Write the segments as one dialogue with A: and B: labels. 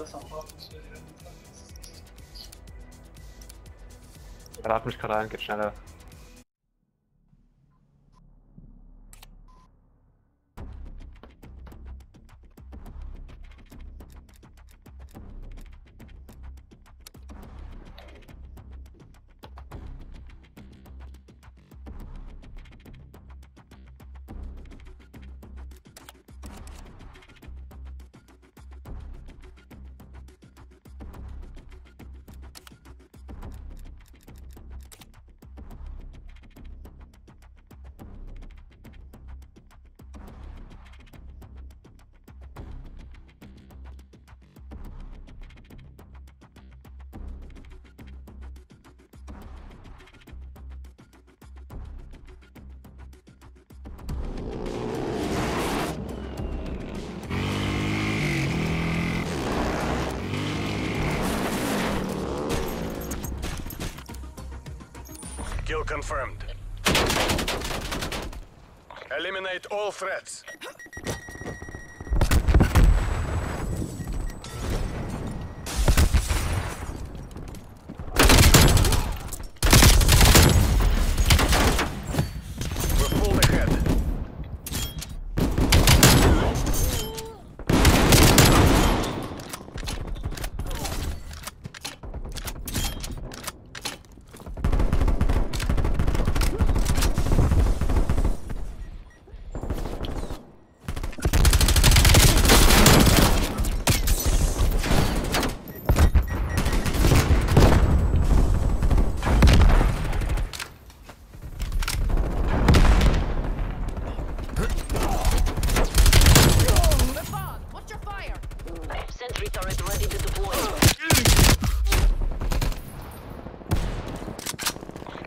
A: das am Hafen funktioniert. Er hat mich gerade ein, geht schneller.
B: Kill confirmed. Eliminate all threats.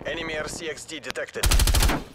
B: Enemy RCXD detected.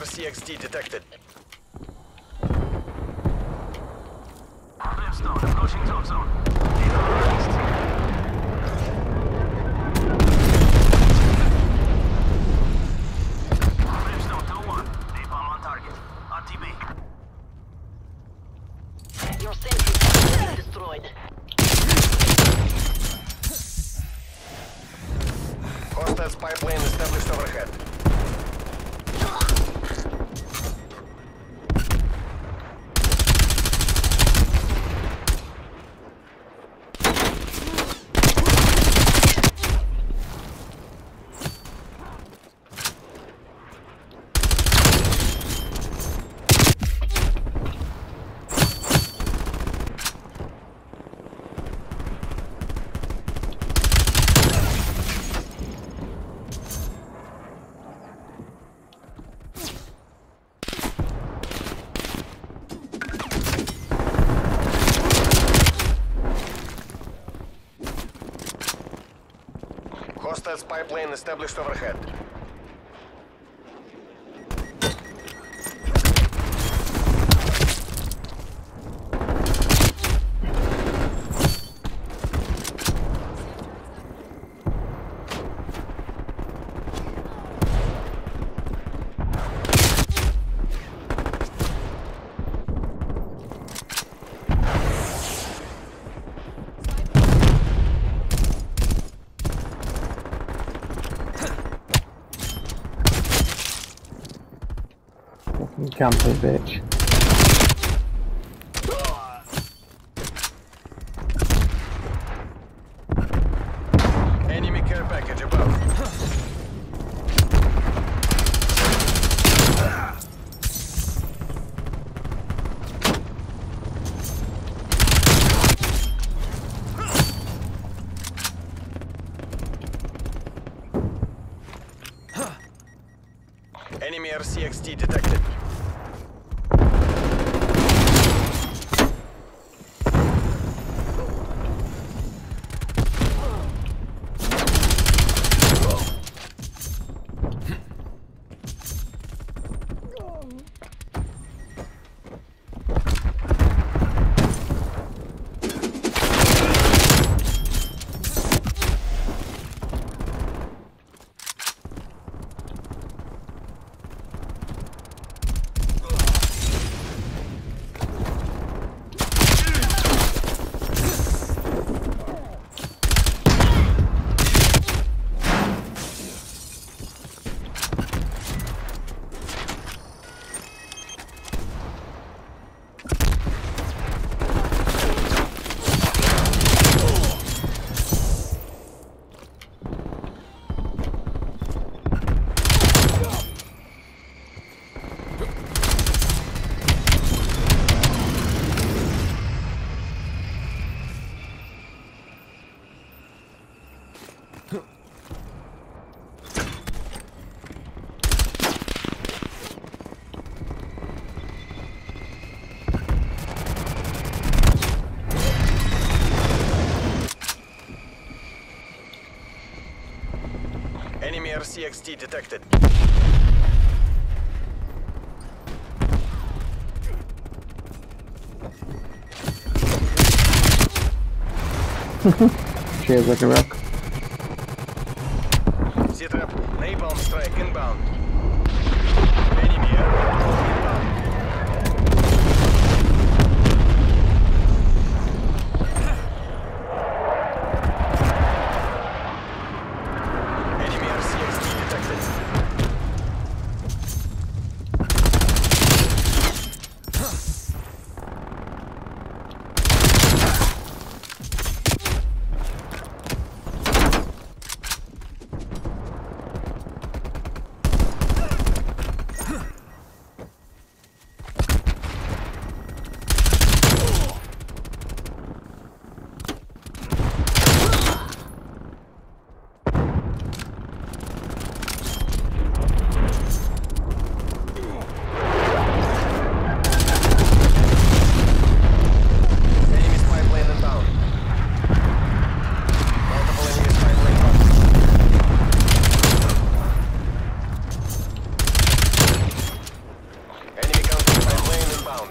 B: RCXD detected. Plane established overhead.
C: Camper bitch.
B: Enemy care package above. Enemy RCXD detected. RCXD detected.
C: Cheers, like a rock.
B: Z-trap, napalm strike inbound. Enemy aircraft inbound. Enemy RCXD detected. Enemy spy plane inbound. Multiple enemy spy plane up. Enemy counter spy plane inbound.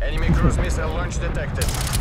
B: Enemy cruise missile launch detected.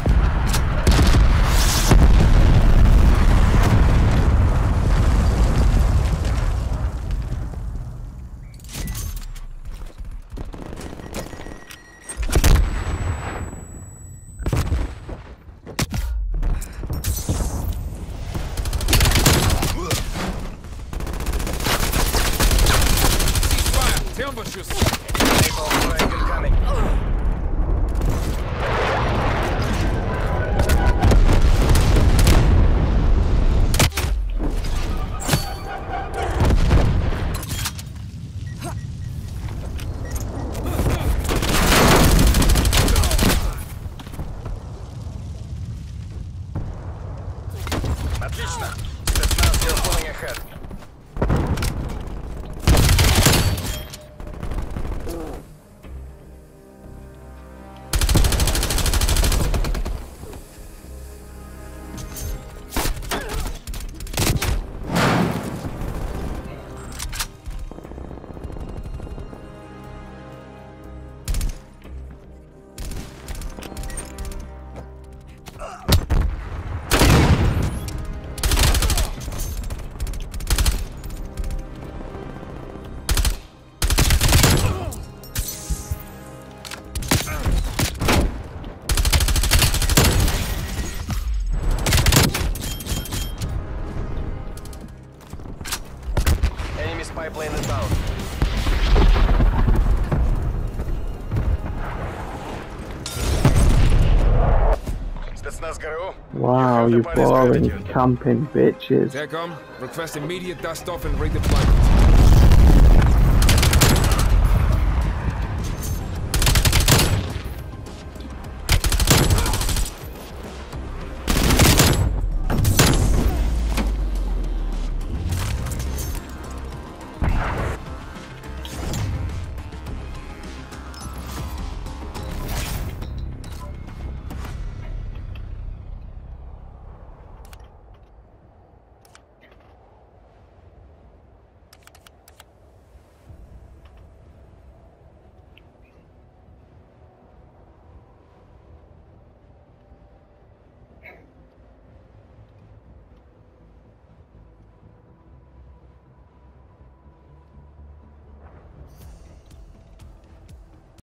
B: Spy plane inbound.
C: Wow,
B: you
C: boring camping bitches.
D: Aircom, request immediate dust off and rig.